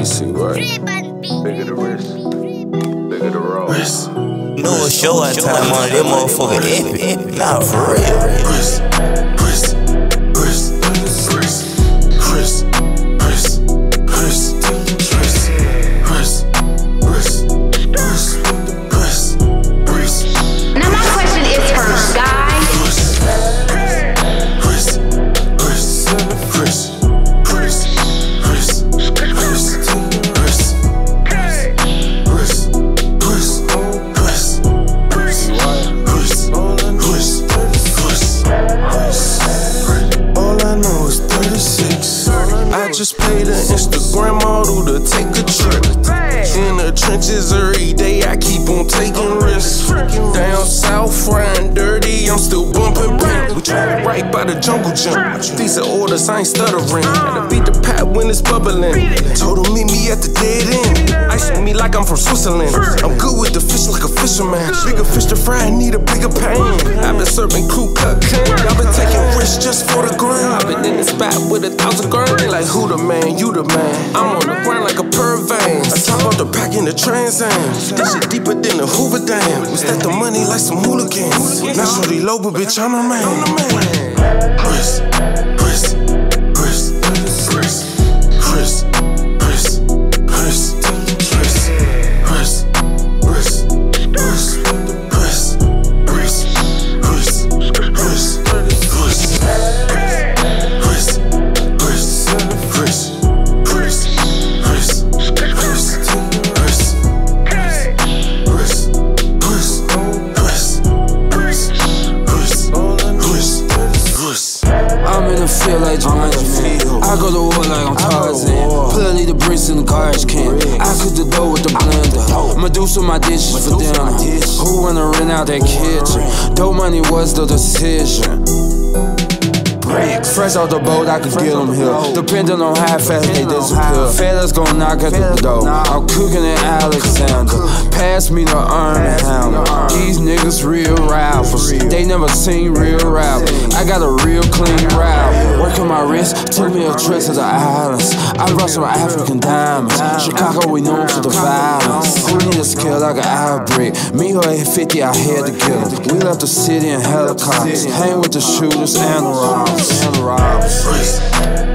DC, right? Bigger the wrist, bigger the roll. Wrist, Know it's show out time on that motherfucker epic. Eh, eh, nah, for real. Just paid an Instagram model to take a trip. In the trenches every day, I keep on taking risks. Down south, riding dirty, I'm still bumping pimp. We try right by the jungle gym. These are orders, I ain't stuttering. Gotta beat the pat when it's bubbling. Him meet me at the dead end. Ice me like I'm from Switzerland. I'm good with the fish like a fisherman. Bigger fish to fry, I need a bigger pan. I've been serving crew cut. I've been taking risks just for the gram. I've in the spot with a thousand grand. Like who the man, you the man. I'm on the ground like a purvane. I top out the pack in the Trans Am. This shit deeper than the Hoover Dam. We stack the money like some hooligans. Not shorty low, but bitch, I'm the man. Wrist, wrist, I'm in the field like Jumanji, man. I go to war like I'm Tarzan. Put a lead the bricks in the garbage can. I cook the dough with the blender. Medusa my dishes for dinner. Who wanna rent out that kitchen? Dough money was the decision. Fresh out the boat, I could get them here. Depending on how fast they disappear. Fellas gon' knock at the door. I'm cooking in Alexander. Pass me the iron hammer. These niggas real rappers. They never seen real rap. I got a real clean rap. Working my wrist, took me a trip to the islands. I rush with African diamonds. Chicago, we known for the violence. Who need a skill like an outbreak? Me or 50, I had to kill him. We left the city in helicopters. Hang with the shooters and the robbers. drive.